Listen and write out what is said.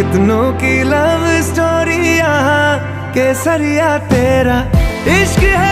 कितनों की love story यहाँ केसरिया तेरा इश्क है।